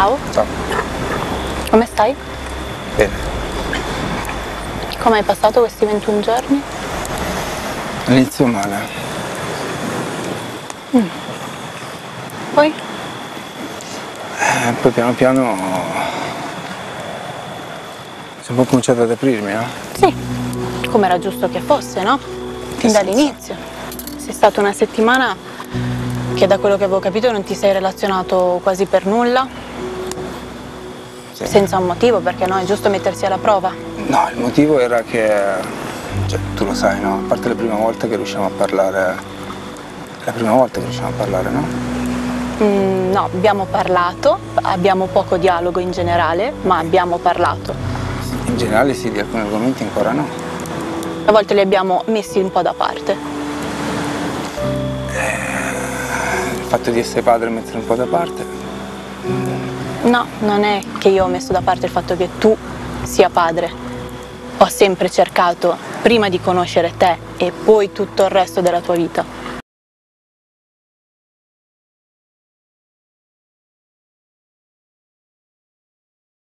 Ciao, Ciao. come stai? Bene. Come hai passato questi 21 giorni? All'inizio male. Poi? Eh, poi piano piano sono un po' cominciato ad aprirmi, no? Sì, come era giusto che fosse, no? Fin dall'inizio. Sei stata una settimana che da quello che avevo capito non ti sei relazionato quasi per nulla, Sì. senza un motivo, perché no, è giusto mettersi alla prova. No, il motivo era che, cioè, tu lo sai, no? A parte la prima volta che riusciamo a parlare, la prima volta che riusciamo a parlare, no? Mm, no, abbiamo parlato, abbiamo poco dialogo in generale, ma abbiamo parlato. In generale sì, di alcuni argomenti ancora no. A volte li abbiamo messi un po' da parte. Il fatto di essere padre e mettere un po' da parte, No, non è che io ho messo da parte il fatto che tu sia padre. Ho sempre cercato, prima di conoscere te e poi tutto il resto della tua vita,